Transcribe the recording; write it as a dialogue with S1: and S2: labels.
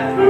S1: that